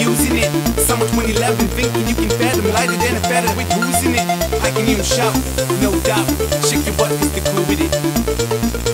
using it. Summer 2011, thinking you can fathom. Lighter than a feather with who's in it. I can even shout, no doubt. Shake your butt, it's the clue with it.